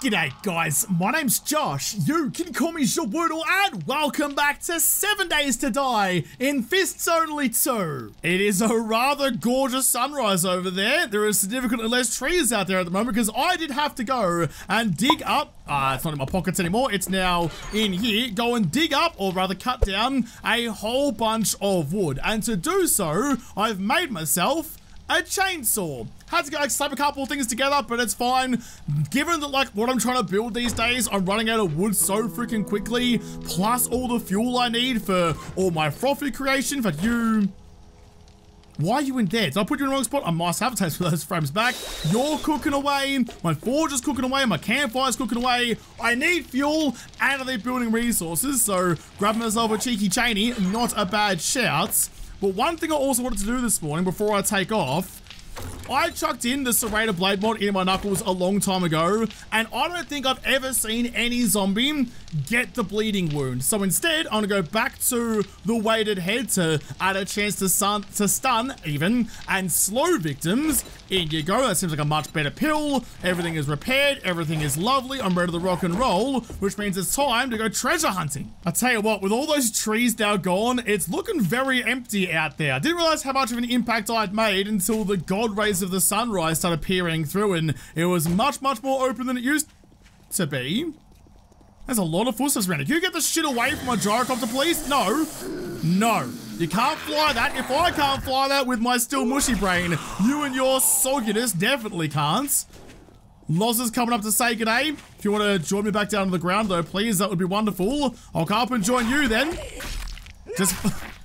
G'day guys, my name's Josh, you can call me Jawoodle and welcome back to 7 Days to Die in Fists Only 2. It is a rather gorgeous sunrise over there, there are significantly less trees out there at the moment because I did have to go and dig up, uh, it's not in my pockets anymore, it's now in here, go and dig up or rather cut down a whole bunch of wood. And to do so, I've made myself a chainsaw. Had to like slap a couple things together, but it's fine. Given that like what I'm trying to build these days, I'm running out of wood so freaking quickly, plus all the fuel I need for all my frothy creation. For you, why are you in there? Did I put you in the wrong spot? I must have for those frames back. You're cooking away. My forge is cooking away. My campfire's cooking away. I need fuel and I need building resources. So grab myself a cheeky chainy. Not a bad shout. But one thing I also wanted to do this morning before I take off I chucked in the Serrated Blade mod in my Knuckles a long time ago, and I don't think I've ever seen any zombie get the bleeding wound. So instead, I'm gonna go back to the weighted head to add a chance to stun, to stun even, and slow victims. In you go, that seems like a much better pill. Everything is repaired, everything is lovely, I'm ready to rock and roll, which means it's time to go treasure hunting. I tell you what, with all those trees now gone, it's looking very empty out there. I didn't realize how much of an impact I'd made until the god rays of the sunrise started peering through and it was much, much more open than it used to be. There's a lot of footsteps around. Can you get the shit away from my gyrocopter, please? No. No. You can't fly that. If I can't fly that with my still mushy brain, you and your sogginess definitely can't. Loz is coming up to say g'day. If you want to join me back down to the ground, though, please, that would be wonderful. I'll come up and join you then. Just...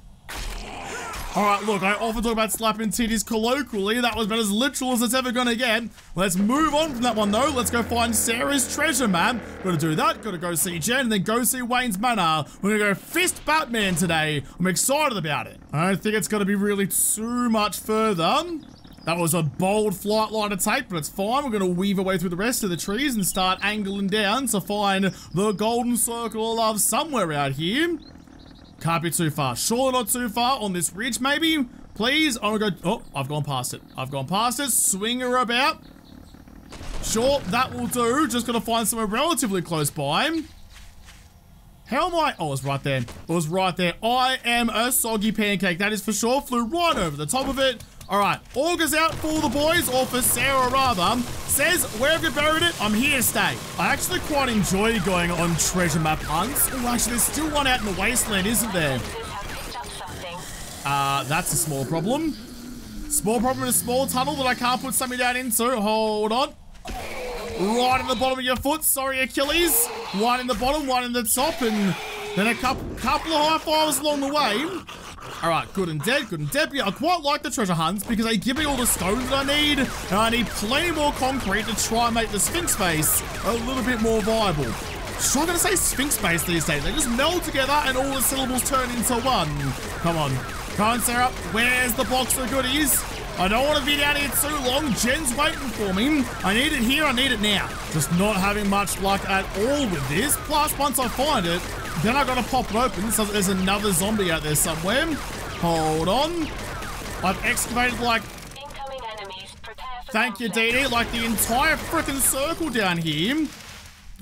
Alright, look, I often talk about slapping titties colloquially. That was about as literal as it's ever gonna get. Let's move on from that one, though. Let's go find Sarah's treasure map. Gotta do that. Gotta go see Jen, and then go see Wayne's Manor. We're gonna go fist Batman today. I'm excited about it. I don't think it's gonna be really too much further. That was a bold flight line to take, but it's fine. We're going to weave our way through the rest of the trees and start angling down to find the golden circle of love somewhere out here. Can't be too far. Sure not too far on this ridge, maybe? Please, I'm gonna go... Oh, I've gone past it. I've gone past it. Swing her about. Sure, that will do. Just gotta find somewhere relatively close by. How am I? Oh, it's right there. It was right there. I am a soggy pancake. That is for sure. Flew right over the top of it. All right, augers out for the boys, or for Sarah rather. Says, where have you buried it? I'm here to stay. I actually quite enjoy going on treasure map hunts. Oh, actually, there's still one out in the wasteland, isn't there? Uh, that's a small problem. Small problem in a small tunnel that I can't put something down into. Hold on. Right in the bottom of your foot. Sorry, Achilles. One in the bottom, one in the top, and then a couple, couple of high fives along the way. All right, good and dead, good and dead. Yeah, I quite like the treasure hunts because they give me all the stones that I need, and I need plenty more concrete to try and make the Sphinx base a little bit more viable. So I'm gonna say Sphinx base these days. They just meld together and all the syllables turn into one. Come on. Come on, Sarah. Where's the box of goodies? I don't want to be down here too long. Jen's waiting for me. I need it here. I need it now. Just not having much luck at all with this. Plus, once I find it, then I gotta pop it open so there's another zombie out there somewhere. Hold on. I've excavated like... Thank you, DD. Like the entire freaking circle down here.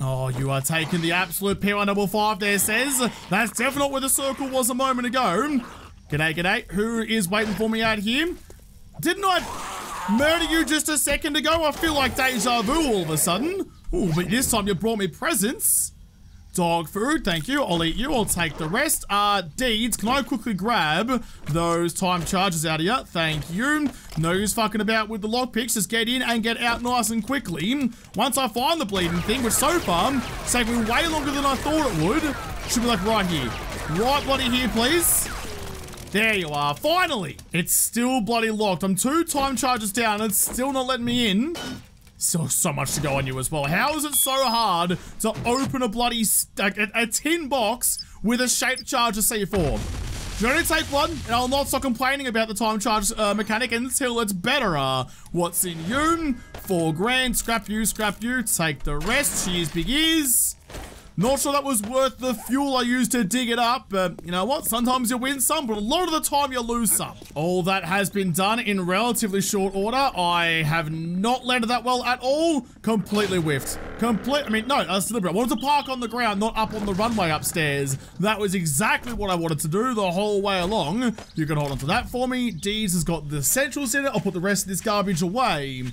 Oh, you are taking the absolute P155 there, says. That's definitely not where the circle was a moment ago. G'day, g'day. Who is waiting for me out here? Didn't I murder you just a second ago? I feel like deja vu all of a sudden. Oh, but this time you brought me presents. Dog food, thank you. I'll eat you. I'll take the rest. Uh, Deeds, can I quickly grab those time charges out of you? Thank you. No use fucking about with the lockpicks. Just get in and get out nice and quickly. Once I find the bleeding thing, which so far it's saved me way longer than I thought it would, should be like right here. Right bloody here, please. There you are. Finally! It's still bloody locked. I'm two time charges down. It's still not letting me in. So, so much to go on you as well. How is it so hard to open a bloody, a, a tin box with a shape charger C4? You only take one, and I'll not stop complaining about the time charge uh, mechanic until it's better. Uh, what's in you? Four grand. Scrap you, scrap you. Take the rest. Cheers, big ears. Not sure that was worth the fuel I used to dig it up, but you know what? Sometimes you win some, but a lot of the time you lose some. All that has been done in relatively short order. I have not landed that well at all. Completely whiffed. Complete, I mean, no, that's deliberate. I wanted to park on the ground, not up on the runway upstairs. That was exactly what I wanted to do the whole way along. You can hold on to that for me. Deez has got the centrals in it. I'll put the rest of this garbage away.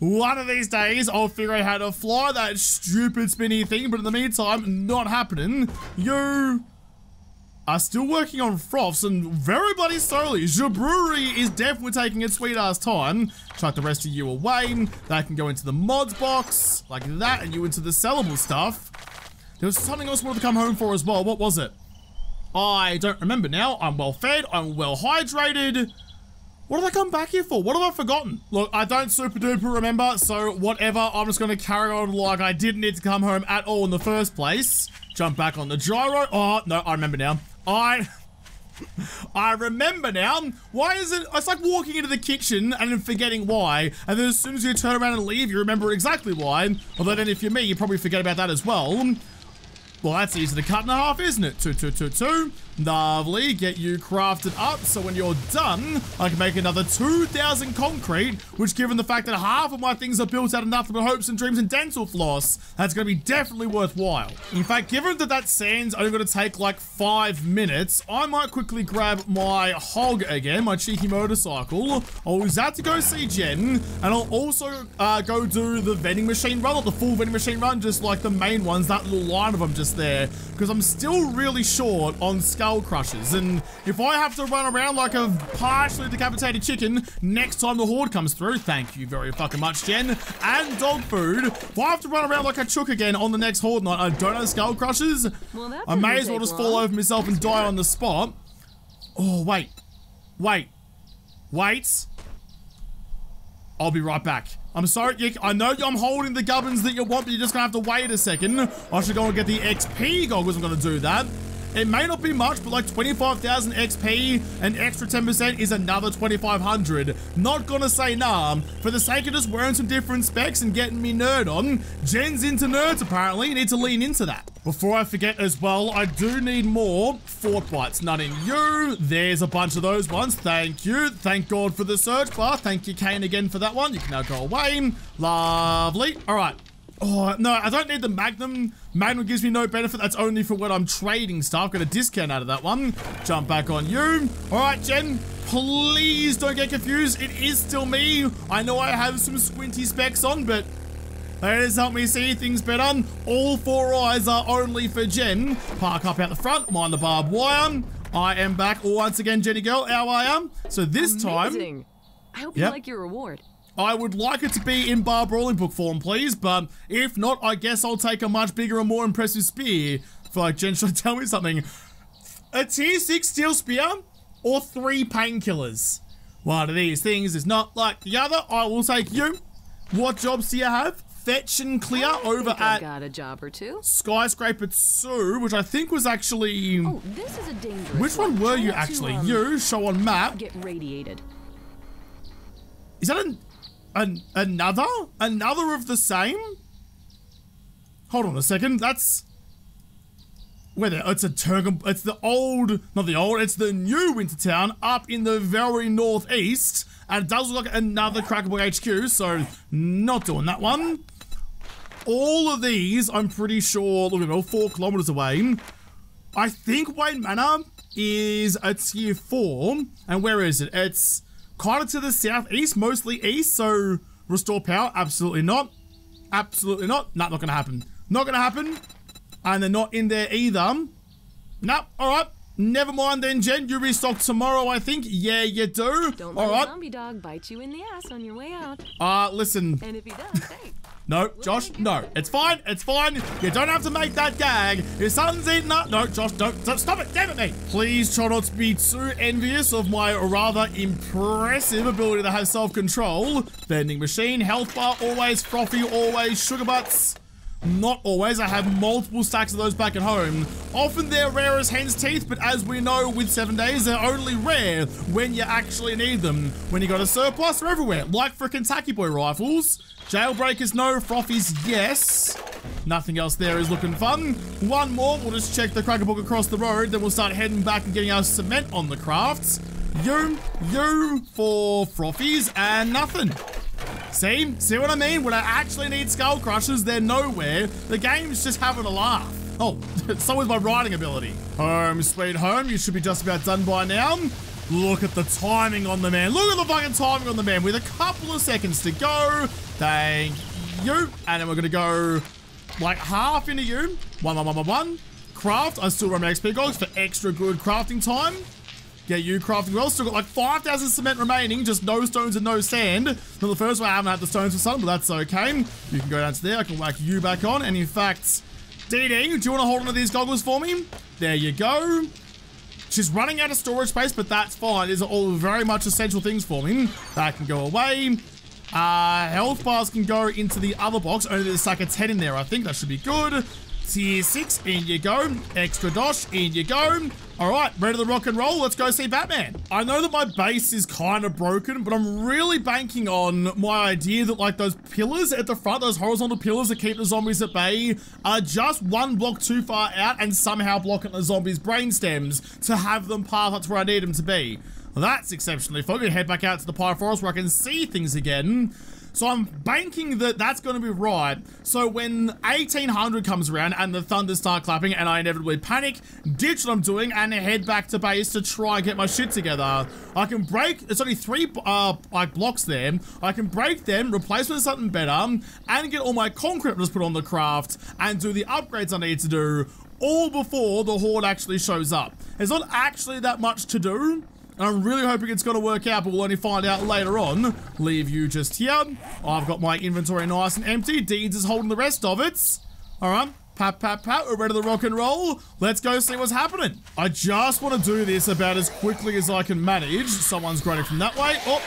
One of these days, I'll figure out how to fly that stupid spinny thing, but in the meantime, not happening. You are still working on froths and very bloody slowly. Jabrewery is definitely taking its sweet ass time. Chuck the rest of you away. That can go into the mods box, like that, and you into the sellable stuff. There was something else I wanted to come home for as well. What was it? I don't remember now. I'm well fed. I'm well hydrated. What did I come back here for? What have I forgotten? Look, I don't super duper remember, so whatever. I'm just going to carry on like I didn't need to come home at all in the first place. Jump back on the gyro. Oh, no, I remember now. I... I remember now. Why is it? It's like walking into the kitchen and then forgetting why. And then as soon as you turn around and leave, you remember exactly why. Although then if you're me, you probably forget about that as well. Well, that's easy to cut in half, isn't it? Two, two, two, two. Lovely. Get you crafted up. So when you're done, I can make another 2,000 concrete, which given the fact that half of my things are built out of nothing but hopes and dreams and dental floss, that's going to be definitely worthwhile. In fact, given that that sand's only going to take like five minutes, I might quickly grab my hog again, my cheeky motorcycle. I'll use that to go see Jen, and I'll also uh, go do the vending machine run, not the full vending machine run, just like the main ones, that little line of them just there, because I'm still really short on skull crushers. And if I have to run around like a partially decapitated chicken next time the horde comes through, thank you very fucking much, Jen, and dog food. If I have to run around like a chook again on the next horde night, I don't have skull crushers. Well, I may as well just long. fall over myself and die on the spot. Oh, wait. Wait. Wait. I'll be right back. I'm sorry, you, I know I'm holding the gubbins that you want, but you're just gonna have to wait a second. I should go and get the XP goggles. I'm gonna do that. It may not be much, but like 25,000 XP, an extra 10% is another 2,500. Not gonna say nah. For the sake of just wearing some different specs and getting me nerd on, Jen's into nerds apparently, need to lean into that. Before I forget as well, I do need more fort bites. None in you. There's a bunch of those ones. Thank you. Thank God for the search bar. Thank you, Kane, again for that one. You can now go away. Lovely. All right. Oh, no, I don't need the Magnum. Magnum gives me no benefit. That's only for when I'm trading stuff. Got a discount out of that one. Jump back on you. All right, Jen, please don't get confused. It is still me. I know I have some squinty specs on, but that has helped me see things better. All four eyes are only for Jen. Park up out the front, mind the barbed wire. I am back once again, Jenny girl. How I am. So this Amazing. time... I hope you like your reward. I would like it to be in bar brawling book form, please, but if not, I guess I'll take a much bigger and more impressive spear. For like, Jen, should tell me something? A tier 6 steel spear or three painkillers? One of these things is not like the other. I will take you. What jobs do you have? Fetch and clear over at got a job or two. Skyscraper 2, which I think was actually. Oh, this is a dangerous. Which one, were you actually? To, um, you show on map. Get radiated. Is that an an another? Another of the same? Hold on a second. That's where the, it's a Turgum. It's the old, not the old. It's the new Wintertown up in the very northeast, and it does look like another Crackerboy HQ. So not doing that one. All of these, I'm pretty sure. Look at all four kilometers away. I think Wayne Manor is a tier four, and where is it? It's kind of to the southeast, mostly east, so restore power? Absolutely not. Absolutely not. Nah, not gonna happen. Not gonna happen. And they're not in there either. Nope. Alright. Never mind then, Jen. You restock tomorrow, I think. Yeah, you do. Don't let right. a zombie dog bite you in the ass on your way out. Uh, listen. And if he does, hey. No, Josh, no. It's fine, it's fine. You don't have to make that gag. Your son's eating up. No, Josh, don't. Stop it, damn it me. Please try not to be too envious of my rather impressive ability to have self-control. Vending machine, health bar, always frothy, always sugar butts. Not always, I have multiple stacks of those back at home. Often they're rare as hen's teeth, but as we know with 7 days, they're only rare when you actually need them. When you got a surplus, they're everywhere, like for Kentucky Boy rifles. Jailbreakers, no. Frothies, yes. Nothing else there is looking fun. One more, we'll just check the Crack-A-Book across the road, then we'll start heading back and getting our cement on the crafts. You, you for frothies and nothing. See? See what I mean? When I actually need skull crushers, they're nowhere. The game's just having a laugh. Oh, so is my riding ability. Home sweet home, you should be just about done by now. Look at the timing on the man. Look at the fucking timing on the man with a couple of seconds to go. Thank you. And then we're gonna go like half into you. One, one, one, one, one. Craft. I still run my XP goals for extra good crafting time. You crafting well. Still got like 5,000 cement remaining. Just no stones and no sand. Not the first one I haven't had the stones for sun, but that's okay. You can go down to there. I can whack you back on. And in fact, DD, do you want to hold on to these goggles for me? There you go. She's running out of storage space, but that's fine. These are all very much essential things for me. That can go away. Uh, health bars can go into the other box. Only there's like a 10 in there. I think that should be good. Tier 6, in you go. Extra dosh, in you go. All right, ready to rock and roll. Let's go see Batman. I know that my base is kind of broken, but I'm really banking on my idea that like those pillars at the front, those horizontal pillars that keep the zombies at bay, are just one block too far out and somehow blocking the zombies' brain stems to have them path up to where I need them to be. Well, that's exceptionally fun. We head back out to the Pine Forest where I can see things again. So I'm banking that that's going to be right. So when 1800 comes around and the thunders start clapping and I inevitably panic, ditch what I'm doing and head back to base to try and get my shit together. I can break, it's only three uh, like blocks there. I can break them, replace them with something better, and get all my concrete just put on the craft and do the upgrades I need to do all before the horde actually shows up. There's not actually that much to do. I'm really hoping it's going to work out, but we'll only find out later on. Leave you just here. I've got my inventory nice and empty. Deeds is holding the rest of it. All right. Pat, pat, pat, we're ready to rock and roll. Let's go see what's happening. I just want to do this about as quickly as I can manage. Someone's grinding from that way. Oh,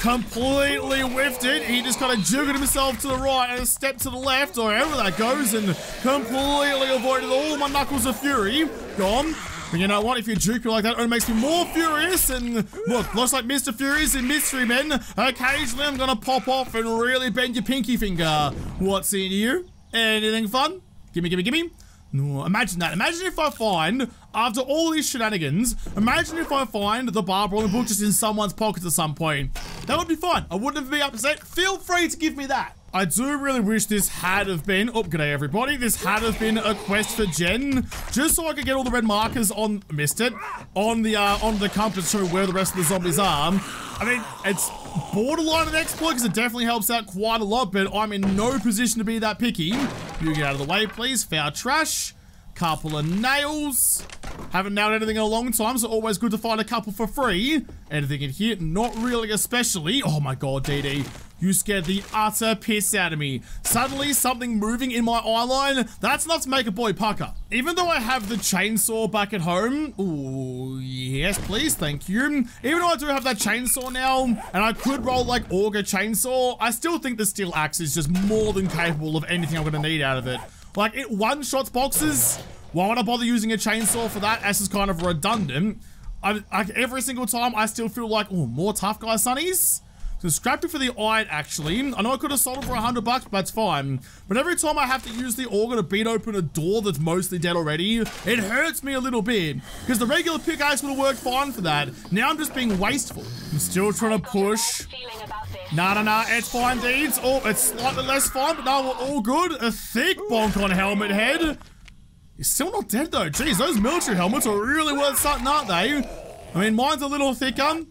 completely whiffed it. He just kind of jiggled himself to the right and a step to the left, or however that goes, and completely avoided all my knuckles of fury. Gone. But you know what? If you juke me like that, it only makes me more furious. And look, looks like Mr. Furious in Mystery Men. Occasionally, I'm gonna pop off and really bend your pinky finger. What's in you? Anything fun? Gimme, gimme, gimme. No, imagine that. Imagine if I find, after all these shenanigans, imagine if I find the on the book just in someone's pockets at some point. That would be fun. I wouldn't be upset. Feel free to give me that. I do really wish this had have been, oh, g'day everybody, this had have been a quest for Jen, just so I could get all the red markers on, missed it, on the, uh, on the compass to where the rest of the zombies are. I mean, it's borderline an exploit because it definitely helps out quite a lot, but I'm in no position to be that picky. You get out of the way, please. Foul trash. Couple of nails. Haven't nailed anything in a long time, so always good to find a couple for free. Anything in here? Not really especially. Oh my god, DD. You scared the utter piss out of me. Suddenly, something moving in my eyeline, that's enough to make a boy pucker. Even though I have the chainsaw back at home, ooh, yes, please, thank you. Even though I do have that chainsaw now, and I could roll like auger chainsaw, I still think the steel axe is just more than capable of anything I'm gonna need out of it. Like, it one-shots boxes. Why would I bother using a chainsaw for that? As is kind of redundant. I, I, every single time, I still feel like, oh, more tough guy sunnies? So scrapped it for the iron, actually. I know I could have sold it for a hundred bucks, but that's fine. But every time I have to use the auger to beat open a door that's mostly dead already, it hurts me a little bit. Because the regular pickaxe would have worked fine for that. Now I'm just being wasteful. I'm still trying to push. Nah, nah, nah, it's fine, deeds. Oh, it's slightly less fine, but now we're all good. A thick bonk on helmet head. He's still not dead, though. Jeez, those military helmets are really worth something, aren't they? I mean, mine's a little thicker.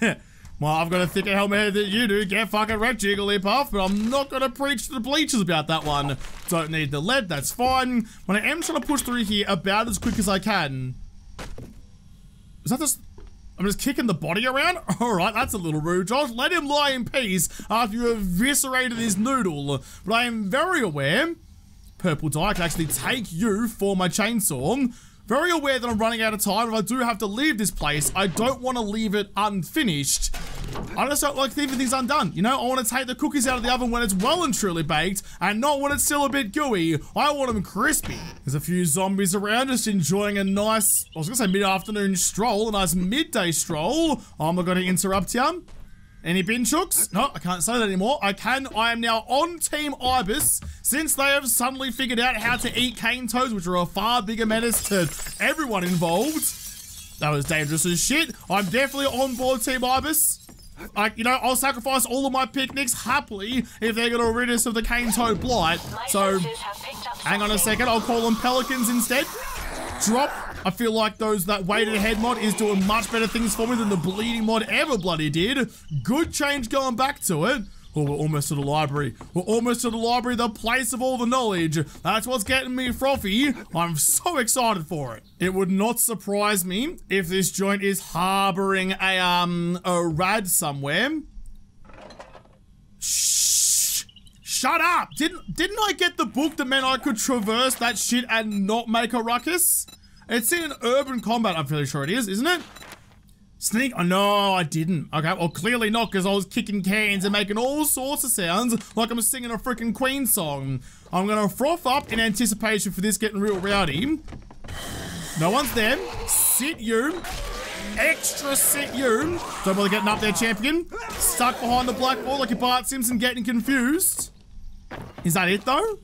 Well, I've got a thicker helmet head than you do. Get fucking wrecked, Jigglypuff. But I'm not going to preach to the bleachers about that one. Don't need the lead. That's fine. But I am trying to push through here about as quick as I can. Is that just... I'm just kicking the body around? Alright, that's a little rude, Josh. Let him lie in peace after you eviscerated his noodle. But I am very aware... Purple dye can actually take you for my chainsaw. Very aware that I'm running out of time. If I do have to leave this place, I don't want to leave it unfinished. I just don't like leaving things undone. You know, I want to take the cookies out of the oven when it's well and truly baked and not when it's still a bit gooey. I want them crispy. There's a few zombies around just enjoying a nice, I was going to say mid-afternoon stroll, a nice midday stroll. Oh I'm not going to interrupt you. Any bin chooks? No, I can't say that anymore. I can. I am now on Team Ibis since they have suddenly figured out how to eat cane toads, which are a far bigger menace to everyone involved. That was dangerous as shit. I'm definitely on board Team Ibis. Like, you know, I'll sacrifice all of my picnics happily if they're going to rid us of the cane toad blight. So, hang on a second. I'll call them pelicans instead. Drop. I feel like those that weighted head mod is doing much better things for me than the bleeding mod ever bloody did. Good change going back to it. Oh, we're almost to the library. We're almost to the library, the place of all the knowledge. That's what's getting me frothy. I'm so excited for it. It would not surprise me if this joint is harboring a, um, a rad somewhere. Shh. Shut up! Didn't didn't I get the book that meant I could traverse that shit and not make a ruckus? It's in urban combat, I'm fairly sure it is, isn't it? Sneak? Oh, no, I didn't. Okay, well, clearly not, because I was kicking cans and making all sorts of sounds like I'm singing a freaking Queen song. I'm gonna froth up in anticipation for this getting real rowdy. No one's there. Sit you. Extra sit you. Don't bother getting up there, champion. Stuck behind the black wall like a Bart Simpson getting confused. Is that it, though?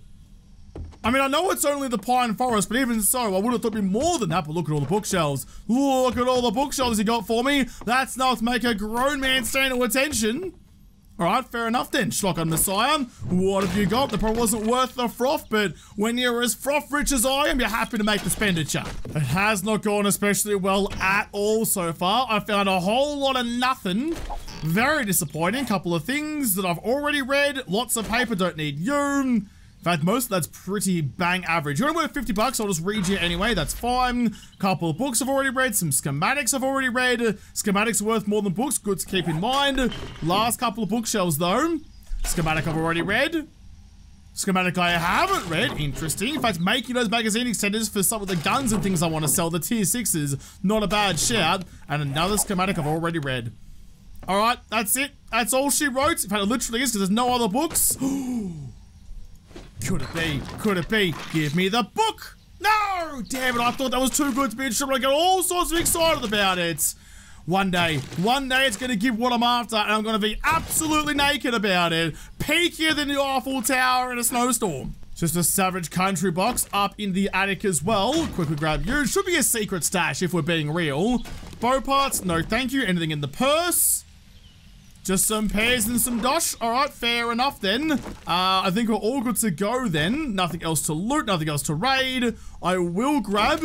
I mean, I know it's only the pine forest, but even so, I would have thought be more than that. But look at all the bookshelves. Look at all the bookshelves you got for me. That's enough to make a grown man stand to attention. All right, fair enough then, Shotgun Messiah. What have you got? The probably wasn't worth the froth, but when you're as froth rich as I am, you're happy to make the expenditure. It has not gone especially well at all so far. I found a whole lot of nothing. Very disappointing. Couple of things that I've already read. Lots of paper, don't need you. In fact, most of that's pretty bang average. You're only worth 50 bucks, I'll just read you anyway, that's fine. Couple of books I've already read, some schematics I've already read. Schematics are worth more than books, good to keep in mind. Last couple of bookshelves though. Schematic I've already read. Schematic I haven't read, interesting. In fact, making those magazine extenders for some of the guns and things I want to sell, the tier 6s, not a bad shout. And another schematic I've already read. Alright, that's it. That's all she wrote. In fact, it literally is because there's no other books. Could it be? Could it be? Give me the book! No! Damn it, I thought that was too good to be true. I get all sorts of excited about it. One day, one day it's going to give what I'm after and I'm going to be absolutely naked about it. Peakier than the Eiffel Tower in a snowstorm. Just a Savage Country box up in the attic as well. Quickly grab you. Should be a secret stash if we're being real. Bow parts, no thank you. Anything in the purse? Just some pears and some dosh. All right, fair enough then. Uh, I think we're all good to go then. Nothing else to loot, nothing else to raid. I will grab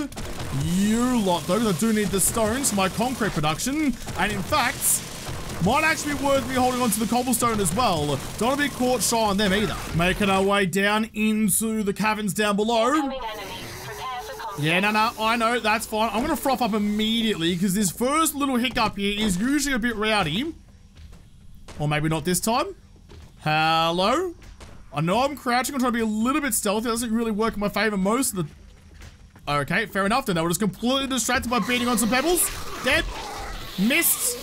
you lot though, because I do need the stones for my concrete production. And in fact, might actually be worth me holding on to the cobblestone as well. Don't want to be caught shy on them either. Making our way down into the caverns down below. Yeah, no, no, I know, that's fine. I'm going to froth up immediately because this first little hiccup here is usually a bit rowdy. Or maybe not this time. Hello? I know I'm crouching. I'm trying to be a little bit stealthy. It doesn't really work in my favor most of the... Okay, fair enough then. I was just completely distracted by beating on some pebbles. Dead. Missed.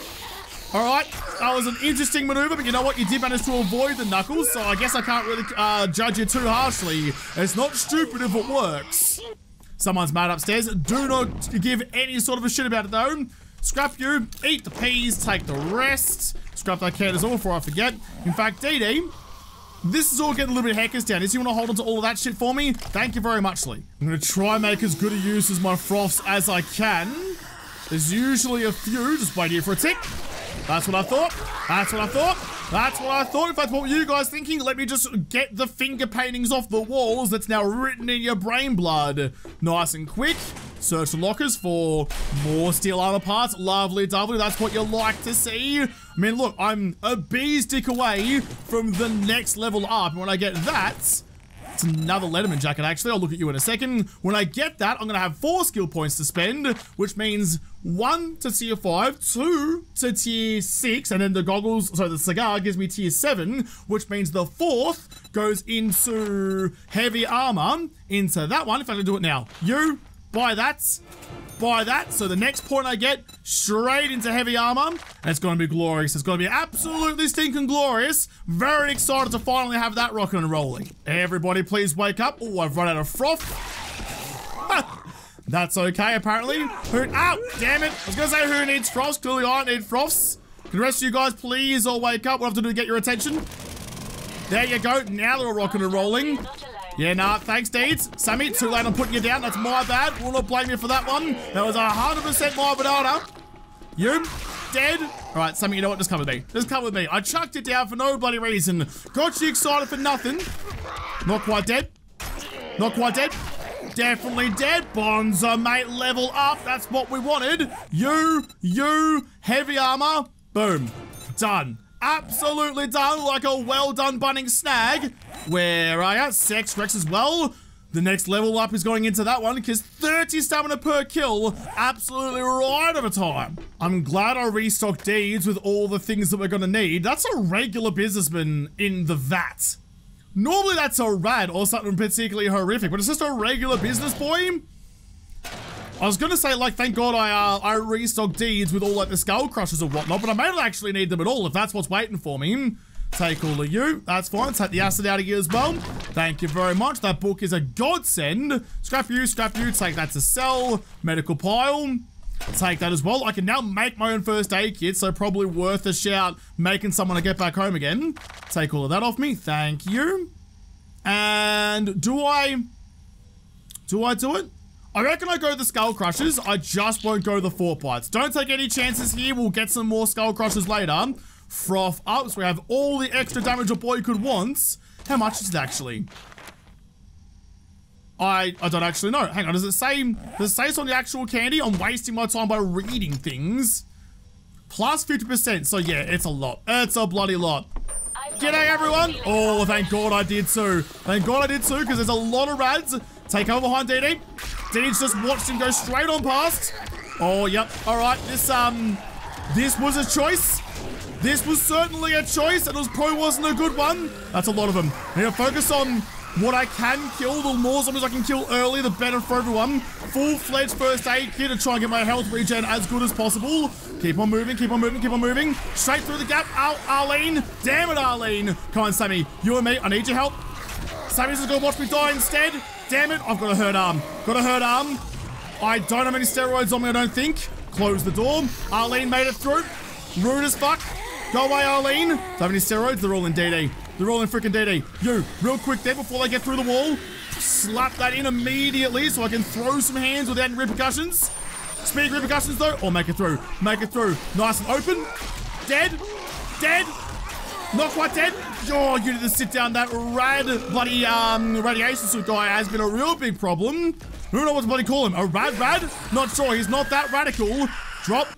Alright, that was an interesting maneuver, but you know what? You did manage to avoid the knuckles, so I guess I can't really uh, judge you too harshly. It's not stupid if it works. Someone's mad upstairs. Do not give any sort of a shit about it, though. Scrap you, eat the peas, take the rest. Scrap that can as well before I forget. In fact, DD, this is all getting a little bit hackers down. Is you want to hold on to all of that shit for me? Thank you very much, Lee. I'm going to try and make as good a use as my froths as I can. There's usually a few. Just wait here for a tick. That's what I thought. That's what I thought. That's what I thought. If that's what you guys thinking, let me just get the finger paintings off the walls that's now written in your brain blood. Nice and quick. Search the lockers for more steel armor parts. Lovely, lovely. That's what you like to see. I mean, look, I'm a bee's dick away from the next level up. And when I get that, it's another Letterman jacket, actually. I'll look at you in a second. When I get that, I'm going to have four skill points to spend, which means one to tier five, two to tier six, and then the goggles, so the cigar gives me tier seven, which means the fourth goes into heavy armor, into that one. If I can do it now. You, buy that, buy that. So the next point I get, straight into heavy armor. And it's going to be glorious. It's going to be absolutely stinking glorious. Very excited to finally have that rocking and rolling. Everybody please wake up. Oh, I've run out of froth. That's okay, apparently. Who- Ow! Damn it! I was gonna say who needs froths. Clearly I need froths. Can the rest of you guys please all wake up? What I have to do to get your attention? There you go. Now they're all rocking and rolling. Yeah, nah, thanks, Deeds. Sammy, too late on putting you down. That's my bad. Will not blame you for that one. That was 100% my banana. You, dead. All right, Sammy, you know what? Just come with me. Just come with me. I chucked it down for no bloody reason. Got you excited for nothing. Not quite dead. Not quite dead. Definitely dead. Bonza, mate, level up. That's what we wanted. You, you, heavy armor. Boom. Done. Absolutely done, like a well done Bunnings snag. Where are uh, ya? Sex Rex as well. The next level up is going into that one because 30 stamina per kill, absolutely right over time. I'm glad I restocked deeds with all the things that we're gonna need. That's a regular businessman in the vat. Normally that's a rat or something particularly horrific, but it's just a regular business boy. I was gonna say, like, thank God I uh, I restocked deeds with all like the skull crushers and whatnot, but I may not actually need them at all if that's what's waiting for me. Take all of you. That's fine. Take the acid out of you as well. Thank you very much. That book is a godsend. Scrap you, scrap you. Take that to sell. Medical pile. Take that as well. I can now make my own first aid kit, so probably worth a shout making someone to get back home again. Take all of that off me. Thank you. And do I... Do I do it? I reckon I go the Skull Crushers. I just won't go the Fort Bites. Don't take any chances here. We'll get some more Skull Crushers later. Froth up, so we have all the extra damage a boy could want. How much is it actually? I I don't actually know. Hang on, does it say does it say it's on the actual candy? I'm wasting my time by reading things. Plus 50%, so yeah, it's a lot. It's a bloody lot. G'day everyone! Oh, thank God I did too. Thank God I did too, because there's a lot of rads. Take over behind DD. DD's just watched him go straight on past. Oh, yep. All right, this, um, this was a choice. This was certainly a choice, and it was, probably wasn't a good one. That's a lot of them. I need to focus on what I can kill. The more zombies I can kill early, the better for everyone. Full-fledged first aid kit to try and get my health regen as good as possible. Keep on moving, keep on moving, keep on moving. Straight through the gap. Arlene. Damn it, Arlene. Come on, Sammy. You and me, I need your help. Sammy's just gonna watch me die instead. Damn it, I've got a hurt arm. Got a hurt arm. I don't have any steroids on me, I don't think. Close the door. Arlene made it through. Rude as fuck. Go away, Arlene. Do I have any steroids? They're all in DD. They're all in freaking DD. You, real quick there before they get through the wall. Slap that in immediately so I can throw some hands without any repercussions. Speed repercussions though, or make it through. Make it through. Nice and open. Dead. Dead. Not quite dead. Oh, you didn't sit down. That rad bloody um, radiation suit guy has been a real big problem. Who knows what to bloody call him? A rad rad? Not sure. He's not that radical. Drop.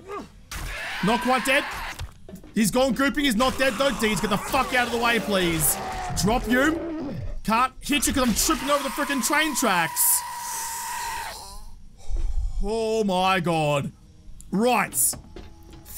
Not quite dead. He's gone gooping. He's not dead though. Deeds, get the fuck out of the way, please. Drop you. Can't hit you because I'm tripping over the freaking train tracks. Oh my god. Right.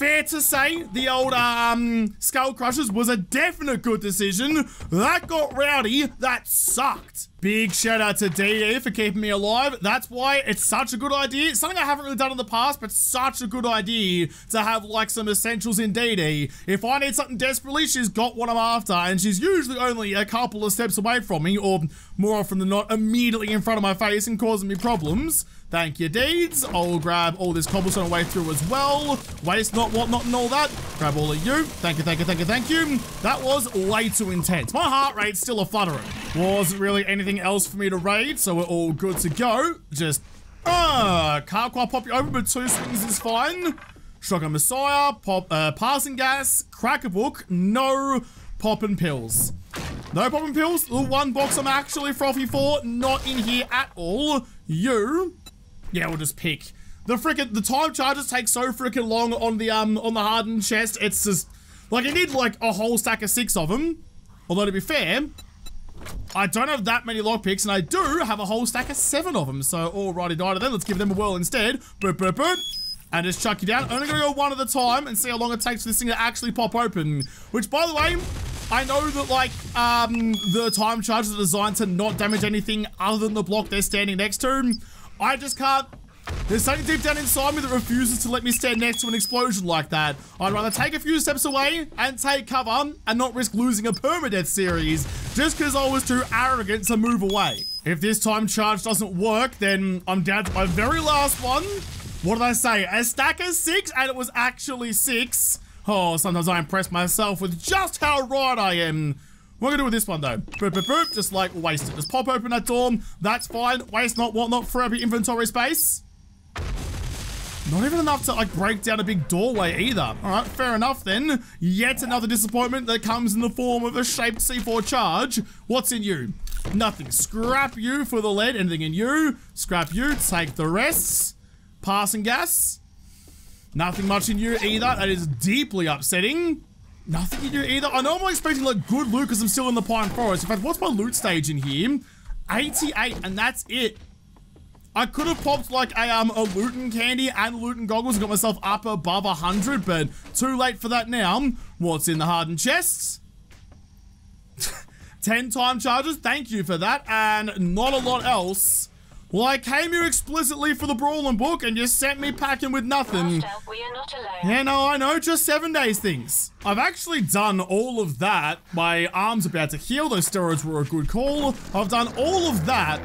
Fair to say, the old um, Skull Crushers was a definite good decision. That got rowdy. That sucked. Big shout out to DD for keeping me alive. That's why it's such a good idea. Something I haven't really done in the past, but such a good idea to have like some essentials in DD. If I need something desperately, she's got what I'm after, and she's usually only a couple of steps away from me, or more often than not, immediately in front of my face and causing me problems. Thank you, Deeds. I'll grab all this cobblestone way through as well. Waste not, whatnot, and all that. Grab all of you. Thank you, thank you, thank you, thank you. That was way too intense. My heart rate's still a fluttering. Wasn't really anything else for me to raid, so we're all good to go. Just, uh, can't quite pop you over, but two swings is fine. Shotgun Messiah, pop, uh, passing gas, Crack-A-Book, no popping pills. No popping pills. The one box I'm actually frothy for, not in here at all. You yeah, we'll just pick. The freaking the time charges take so freaking long on the um on the hardened chest. It's just like you need like a whole stack of six of them. Although to be fair, I don't have that many lockpicks, and I do have a whole stack of seven of them. So alrighty, died then. Let's give them a whirl instead. Boop boop boop. And just chuck you down. Only gonna go one at a time and see how long it takes for this thing to actually pop open. Which, by the way, I know that like um the time charges are designed to not damage anything other than the block they're standing next to. I just can't. There's something deep down inside me that refuses to let me stand next to an explosion like that. I'd rather take a few steps away and take cover and not risk losing a permadeath series just because I was too arrogant to move away. If this time charge doesn't work, then I'm down to my very last one. What did I say? A stack of six, and it was actually six. Oh, sometimes I impress myself with just how right I am. What am I gonna do with this one though? Boop, boop, boop. Just like waste it. Just pop open that door. That's fine. Waste not, whatnot, for every inventory space. Not even enough to like break down a big doorway either. All right, fair enough then. Yet another disappointment that comes in the form of a shaped C4 charge. What's in you? Nothing. Scrap you for the lead. Anything in you? Scrap you. Take the rest. Passing gas. Nothing much in you either. That is deeply upsetting. Nothing in you either. I know I'm expecting like good loot because I'm still in the Pine Forest. In fact, what's my loot stage in here? 88 and that's it. I could have popped like a um a Luton candy and Luton goggles and got myself up above 100, but too late for that now. What's in the hardened chests? 10 time charges, thank you for that, and not a lot else. Well, I came here explicitly for the Brawling book and you sent me packing with nothing. Master, we are not alone. Yeah, no, I know, just seven days things. I've actually done all of that. My arm's about to heal, those steroids were a good call. I've done all of that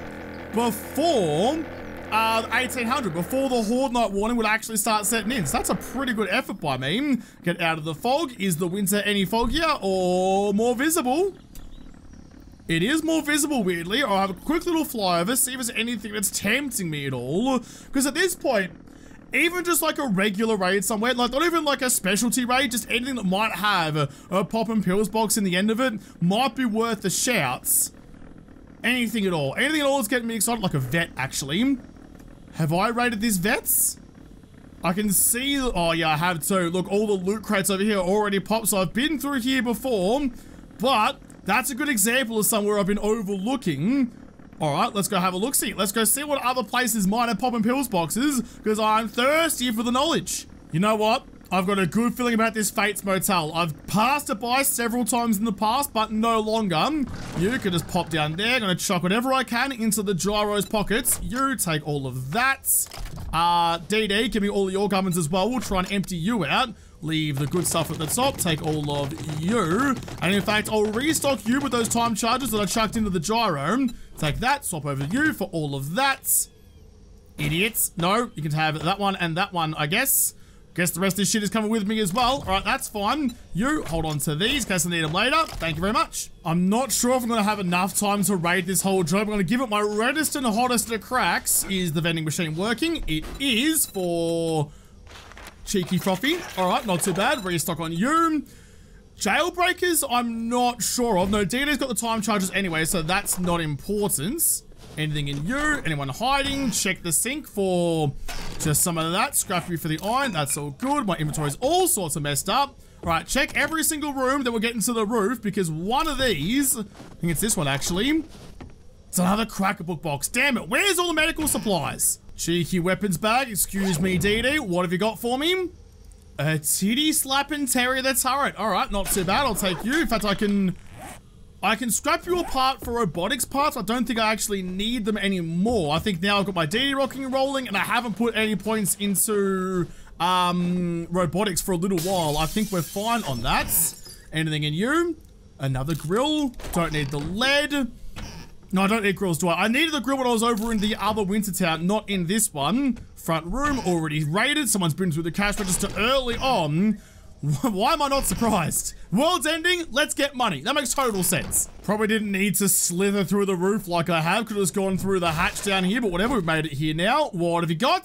before uh, 1800, before the Horde Night warning would actually start setting in. So that's a pretty good effort by me. Get out of the fog. Is the winter any foggier or more visible? It is more visible, weirdly. I'll have a quick little flyover, see if there's anything that's tempting me at all. Because at this point, even just like a regular raid somewhere, like not even like a specialty raid, just anything that might have a, a Pop-N-Pills box in the end of it, might be worth the shouts. Anything at all. Anything at all is getting me excited, like a vet, actually. Have I raided these vets? I can see, oh yeah, I have too. Look, all the loot crates over here already popped, so I've been through here before, but that's a good example of somewhere I've been overlooking. All right, let's go have a look-see. Let's go see what other places might have popping pills boxes, because I'm thirsty for the knowledge. You know what? I've got a good feeling about this Fates Motel. I've passed it by several times in the past, but no longer. You can just pop down there. Gonna chuck whatever I can into the gyro's pockets. You take all of that. Uh, DD, give me all your gummins as well. We'll try and empty you out. Leave the good stuff at the top. Take all of you. And in fact, I'll restock you with those time charges that I chucked into the gyro. Take that. Swap over you for all of that. Idiots. No, you can have that one and that one, I guess. Guess the rest of this shit is coming with me as well. All right, that's fine. You hold on to these in case I need them later. Thank you very much. I'm not sure if I'm going to have enough time to raid this whole job. I'm going to give it my reddest and hottest of cracks. Is the vending machine working? It is for cheeky frothy. All right, not too bad. Restock on you. Jailbreakers, I'm not sure of. No, Dita's got the time charges anyway, so that's not important. Anything in you? Anyone hiding? Check the sink for just some of that. Scrap you for the iron. That's all good. My inventory is all sorts of messed up. All right, check every single room that we're getting to the roof because one of these, I think it's this one actually, it's another Crack-A-Book box. Damn it, where's all the medical supplies? Cheeky weapons bag, excuse me, DD. What have you got for me? A titty slapping Terry the turret. All right, not too bad. I'll take you. In fact, I can I can scrap you apart for robotics parts. I don't think I actually need them anymore. I think now I've got my DD rocking and rolling and I haven't put any points into um, robotics for a little while. I think we're fine on that. Anything in you? Another grill. Don't need the lead. No, I don't need grills, do I? I needed the grill when I was over in the other winter town, not in this one. Front room already raided. Someone's been through the cash register early on. Why am I not surprised? World's ending, let's get money. That makes total sense. Probably didn't need to slither through the roof like I have. Could have just gone through the hatch down here, but whatever, we've made it here now. What have you got?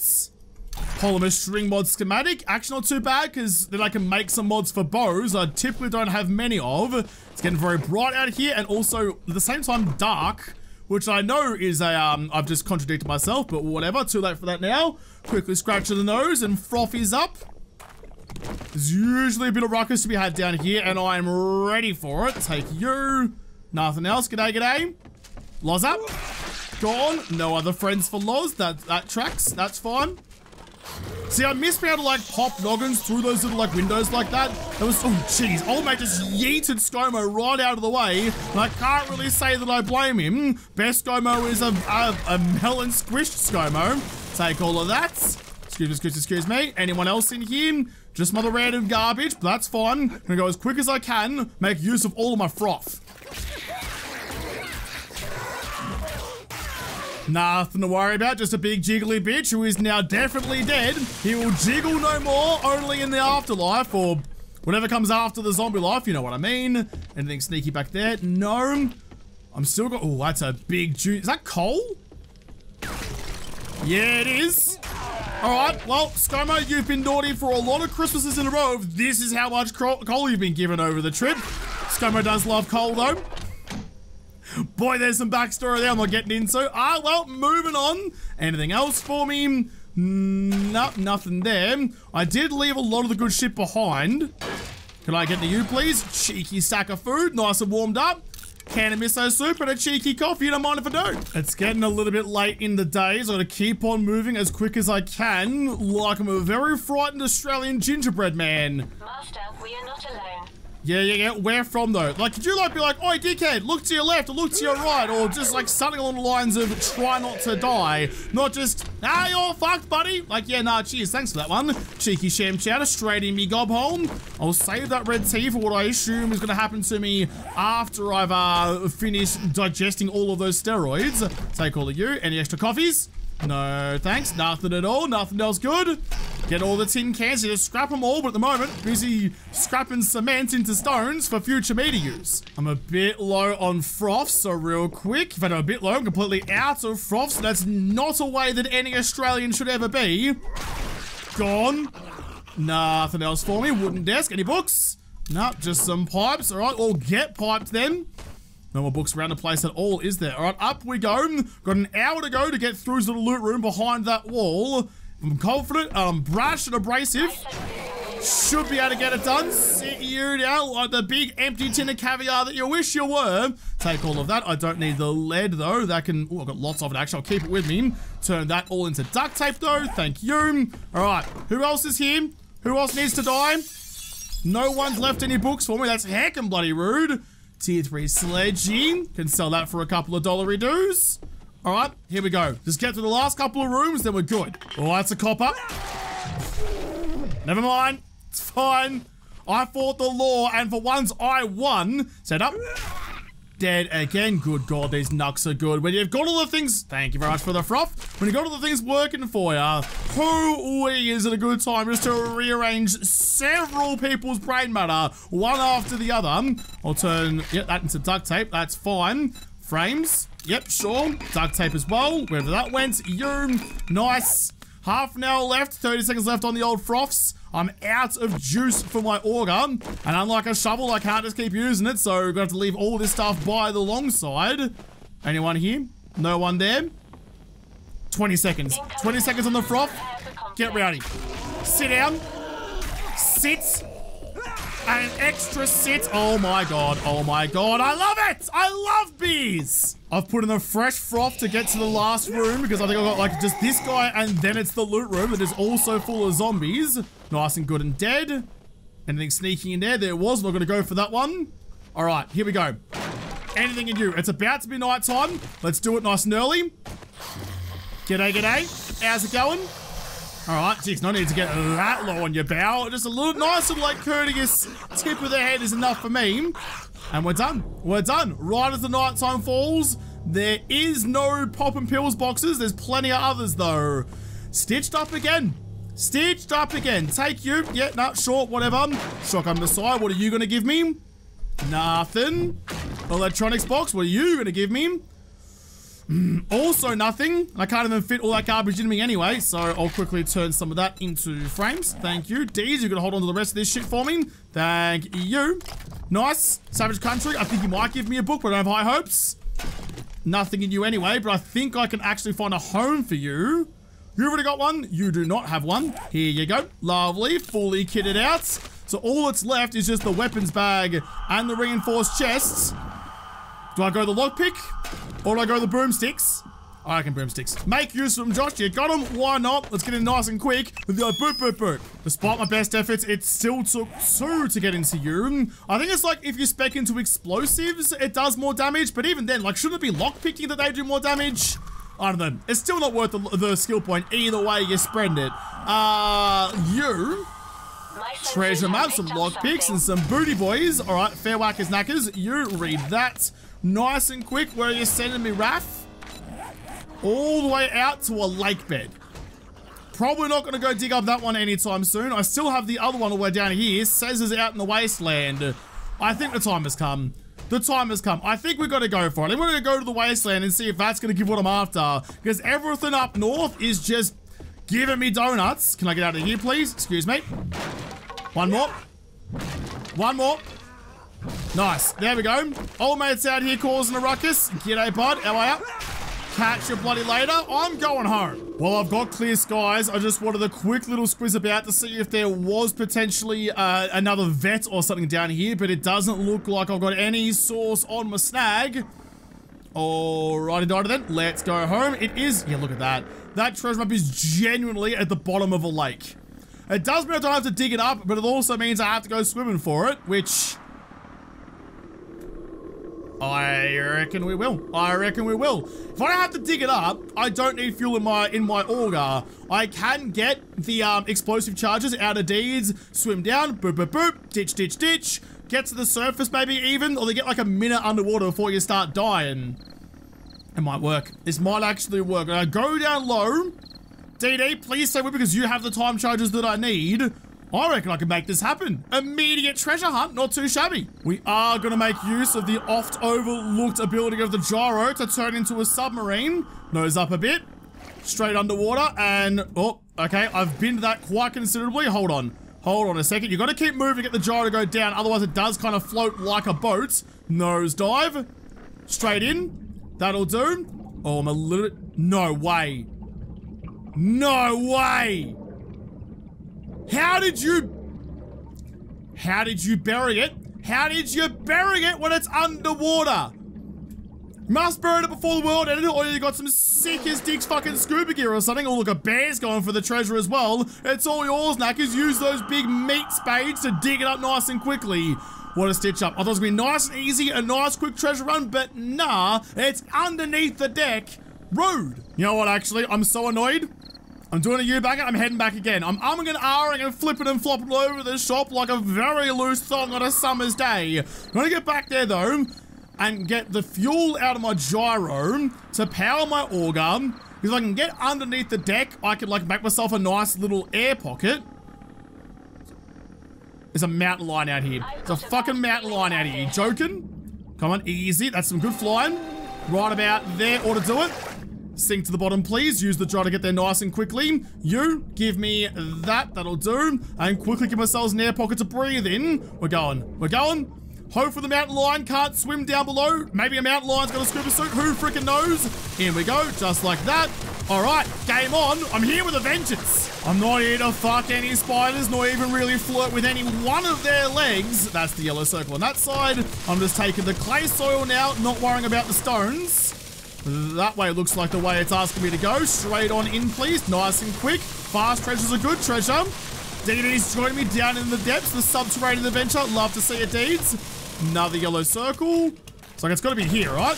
Polymer string mod schematic. Actually not too bad, because then I can make some mods for bows I typically don't have many of. It's getting very bright out here, and also, at the same time, dark. Which I know is a, um, I've just contradicted myself, but whatever. Too late for that now. Quickly scratch the nose and frothies up. There's usually a bit of ruckus to be had down here, and I'm ready for it. Take you. Nothing else. G'day, g'day. Loz up. Gone. No other friends for Loz. That, that tracks. That's fine. See, I missed being able to, like, pop noggins through those little, like, windows like that. That was, oh, jeez. Old mate just yeeted ScoMo right out of the way, and I can't really say that I blame him. Best ScoMo is a, a, a melon squished ScoMo. Take all of that. Excuse me, excuse, me, excuse me. Anyone else in here? Just mother random garbage, but that's fine. I'm gonna go as quick as I can, make use of all of my froth. Nothing to worry about, just a big jiggly bitch who is now definitely dead. He will jiggle no more, only in the afterlife, or Whatever comes after the zombie life, you know what I mean. Anything sneaky back there? No. I'm still got. Oh, that's a big juice. Is that coal? Yeah, it is. All right, well, ScoMo, you've been naughty for a lot of Christmases in a row. This is how much coal you've been given over the trip. ScoMo does love coal, though. Boy, there's some backstory there I'm not getting into. Ah, well, moving on. Anything else for me? Nope, nothing there. I did leave a lot of the good shit behind. Can I get to you, please? Cheeky sack of food, nice and warmed up. Can of miso soup and a cheeky coffee, you don't mind if I don't? It's getting a little bit late in the day, so I gotta keep on moving as quick as I can, like I'm a very frightened Australian gingerbread man. Master, we are not alone. Yeah, yeah, yeah. Where from though? Like, could you like be like, "Oi, dickhead, look to your left or look to your right," or just like something along the lines of "try not to die," not just "ah, you're fucked, buddy." Like, yeah, nah, cheers, thanks for that one. Cheeky sham chowder straight in me gob home. I'll save that red tea for what I assume is gonna happen to me after I've uh finished digesting all of those steroids. Take all of you. Any extra coffees? No, thanks. Nothing at all. Nothing else good. Get all the tin cans. You just scrap them all, but at the moment, busy scrapping cement into stones for future media use. I'm a bit low on froths, so real quick. If I'm a bit low, I'm completely out of froths. That's not a way that any Australian should ever be. Gone. Nothing else for me. Wooden desk. Any books? Nope, just some pipes. All right, well, get piped then. No more books around the place at all, is there? All right, up we go. Got an hour to go to get through to the loot room behind that wall. I'm confident, um, I'm brash and abrasive. Should be able to get it done. Sit you down like the big empty tin of caviar that you wish you were. Take all of that. I don't need the lead though. That can, oh, I've got lots of it actually. I'll keep it with me. Turn that all into duct tape though. Thank you. All right, who else is here? Who else needs to die? No one's left any books for me. That's heckin' bloody rude. Tier 3 sledging. Can sell that for a couple of dollary dues. All right, here we go. Just get to the last couple of rooms, then we're good. Oh, that's a copper. Never mind. It's fine. I fought the law, and for once I won. Set up. Dead again. Good God, these nucks are good. When you've got all the things, thank you very much for the froth. When you've got all the things working for you, who is it a good time just to rearrange several people's brain matter, one after the other. I'll turn yeah, that into duct tape. That's fine. Frames. Yep, sure. Duct tape as well. Wherever that went. You. Nice. Half an hour left. 30 seconds left on the old froths. I'm out of juice for my auger. And unlike a shovel, I can't just keep using it. So we're going to have to leave all this stuff by the long side. Anyone here? No one there? 20 seconds. 20 seconds on the froth. Get ready. Sit down. Sit. An extra sit. Oh my god. Oh my god. I love it. I love bees. I've put in a fresh froth to get to the last room because I think I've got like just this guy and then it's the loot room that is also full of zombies. Nice and good and dead. Anything sneaking in there? There was. Not going to go for that one. All right, here we go. Anything in you. It's about to be night time. Let's do it nice and early. G'day, g'day. How's it going? All right, geez, no need to get that low on your bow. Just a little nice little like courteous tip of the head is enough for me. And we're done. We're done. Right as the night time falls, there is no Pop-N-Pills boxes. There's plenty of others though. Stitched up again. Stitched up again. Take you. Yeah, no, short, whatever. Shotgun Messiah, what are you gonna give me? Nothing. Electronics box, what are you gonna give me? Mm, also nothing. I can't even fit all that garbage in me anyway, so I'll quickly turn some of that into frames. Thank you. Deez, you're gonna hold on to the rest of this shit for me. Thank you. Nice. Savage Country, I think you might give me a book, but I don't have high hopes. Nothing in you anyway, but I think I can actually find a home for you. You already got one. You do not have one. Here you go. Lovely. Fully kitted out. So all that's left is just the weapons bag and the reinforced chests. Do I go the lockpick? Or do I go the broomsticks? I reckon broomsticks. Make use of them, Josh. You got them. Why not? Let's get in nice and quick boop, boop, boop. Despite my best efforts, it still took two to get into you. I think it's like if you spec into explosives, it does more damage. But even then, like, shouldn't it be lockpicking that they do more damage? I don't know. It's still not worth the, the skill point either way you spread it. Uh, you... Treasure map, some lockpicks, and some booty boys. All right, fair whackers knackers. You read that nice and quick. Where are you sending me, Raph? All the way out to a lake bed. Probably not going to go dig up that one anytime soon. I still have the other one all the way down here. Says is out in the wasteland. I think the time has come. The time has come. I think we've got to go for it. I'm going to go to the wasteland and see if that's going to give what I'm after. Because everything up north is just giving me donuts. Can I get out of here, please? Excuse me. One more. One more. Nice. There we go. Old mate's out here causing a ruckus. G'day, bud. How are ya? Catch you bloody later. I'm going home. Well, I've got clear skies. I just wanted a quick little squiz about to see if there was potentially uh, another vet or something down here, but it doesn't look like I've got any source on my snag. Alrighty, dighty then. Let's go home. It is... Yeah, look at that. That treasure map is genuinely at the bottom of a lake. It does mean I don't have to dig it up, but it also means I have to go swimming for it, which I reckon we will. I reckon we will. If I have to dig it up, I don't need fuel in my in my auger. I can get the um, explosive charges out of deeds, swim down, boop, boop, boop, ditch, ditch, ditch, get to the surface maybe even, or they get like a minute underwater before you start dying. It might work. This might actually work. I go down low. DD, please stay with me because you have the time charges that I need. I reckon I can make this happen. Immediate treasure hunt, not too shabby. We are going to make use of the oft overlooked ability of the gyro to turn into a submarine. Nose up a bit, straight underwater, and oh, okay, I've been to that quite considerably. Hold on. Hold on a second. You've got to keep moving, at the gyro to go down, otherwise it does kind of float like a boat. Nose dive. Straight in. That'll do. Oh, I'm a little... No way. No way. How did you... How did you bury it? How did you bury it when it's underwater? Must bury it before the world ended, or you got some sick as dicks fucking scuba gear or something. Oh, look, a bear's going for the treasure as well. It's all yours, Knackers. Use those big meat spades to dig it up nice and quickly. What a stitch up. I thought it was going to be nice and easy, a nice quick treasure run, but nah, it's underneath the deck. Rude. You know what, actually? I'm so annoyed. I'm doing a U-back, I'm heading back again. I'm umming and ahhing and flipping and flopping all over the shop like a very loose thong on a summer's day. I'm gonna get back there though and get the fuel out of my gyro to power my auger. If I can get underneath the deck, I can like make myself a nice little air pocket. There's a mountain lion out here. There's a fucking mountain lion out here. You joking? Come on, easy. That's some good flying. Right about there ought to do it. Sink to the bottom, please. Use the jar to get there nice and quickly. You, give me that. That'll do. And quickly give ourselves an air pocket to breathe in. We're going. We're going. Hope for the mountain lion can't swim down below. Maybe a mountain lion's got a scuba suit. Who freaking knows? Here we go. Just like that. All right, game on. I'm here with a vengeance. I'm not here to fuck any spiders, nor even really flirt with any one of their legs. That's the yellow circle on that side. I'm just taking the clay soil now, not worrying about the stones. That way looks like the way it's asking me to go. Straight on in, please. Nice and quick. Fast treasure's a good treasure. DD's joining me down in the depths, the subterranean adventure. Love to see it, Deeds. Another yellow circle. It's like it's got to be here, right?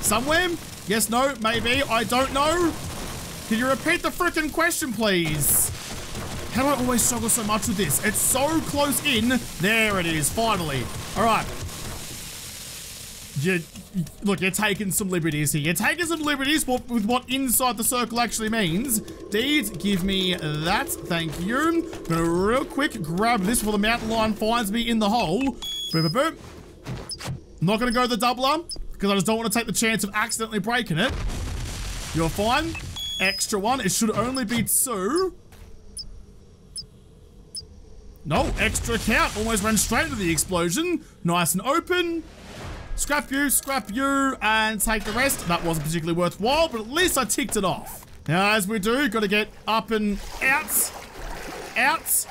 Somewhere? Yes, no, maybe. I don't know. Can you repeat the freaking question, please? How do I always struggle so much with this? It's so close in. There it is, finally. All right. You, look, you're taking some liberties here. You're taking some liberties with what inside the circle actually means. Deeds, give me that. Thank you. I'm gonna real quick grab this before the mountain lion finds me in the hole. Boom, boom, boom. I'm not gonna go the doubler because I just don't want to take the chance of accidentally breaking it. You're fine. Extra one. It should only be two. No, extra count. Almost ran straight into the explosion. Nice and open. Scrap you, scrap you, and take the rest. That wasn't particularly worthwhile, but at least I ticked it off. Now, as we do, got to get up and out. Out.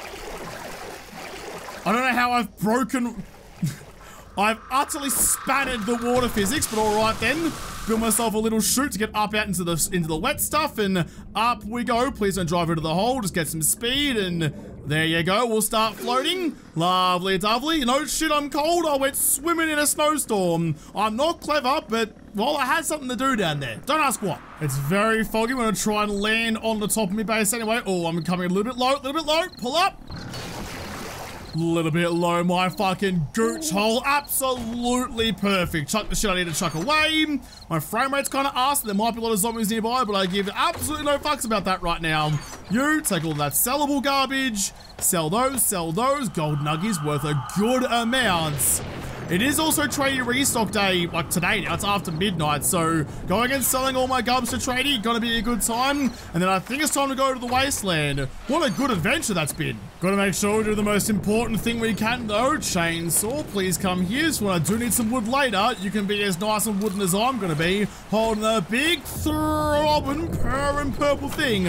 I don't know how I've broken... I've utterly spattered the water physics, but all right then. Build myself a little chute to get up out into the into the wet stuff, and up we go. Please don't drive into the hole. Just get some speed, and there you go. We'll start floating. Lovely, lovely. Know, shit, I'm cold. I went swimming in a snowstorm. I'm not clever, but, well, I had something to do down there. Don't ask what. It's very foggy. I'm going to try and land on the top of my base anyway. Oh, I'm coming a little bit low, a little bit low. Pull up. Little bit low, my fucking gooch hole. Absolutely perfect. Chuck the shit I need to chuck away. My frame rate's kind of ass. There might be a lot of zombies nearby, but I give absolutely no fucks about that right now. You take all that sellable garbage. Sell those, sell those. Gold nuggies worth a good amount. It is also tradie restock day, like today now, it's after midnight, so going and selling all my gubs to tradie, gonna be a good time, and then I think it's time to go to the wasteland. What a good adventure that's been. Gotta make sure we do the most important thing we can though, chainsaw, please come here, so when I do need some wood later, you can be as nice and wooden as I'm gonna be, holding a big throbbing purring purple thing.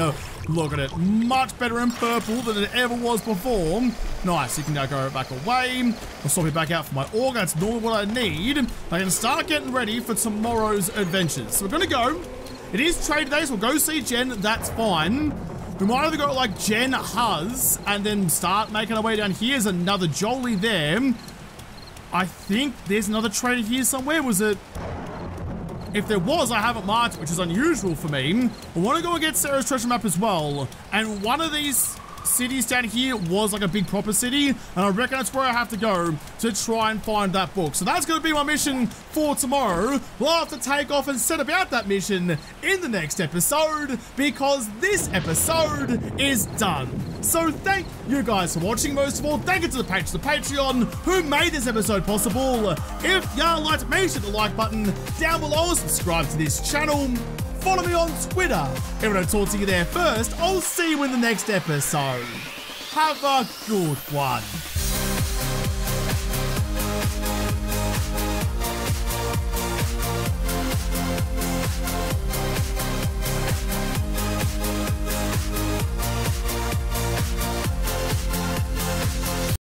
Look at it, much better in purple than it ever was before. Nice, you can now go back away. I'll swap it back out for my auger, that's normally what I need. I can start getting ready for tomorrow's adventures. So we're gonna go. It is trade day, so we'll go see Jen, that's fine. We might either go like Jen Huz and then start making our way down Here's another Jolie there. I think there's another trader here somewhere. Was it if there was, I haven't marked, which is unusual for me. I want to go and get Sarah's treasure map as well. And one of these cities down here was like a big proper city, and I reckon that's where I have to go to try and find that book. So that's going to be my mission for tomorrow. We'll have to take off and set about that mission in the next episode, because this episode is done. So thank you guys for watching. Most of all, thank you to the patrons of Patreon who made this episode possible. If y'all liked me, hit the like button down below, subscribe to this channel, follow me on Twitter. If I don't talk to you there first, I'll see you in the next episode. Have a good one.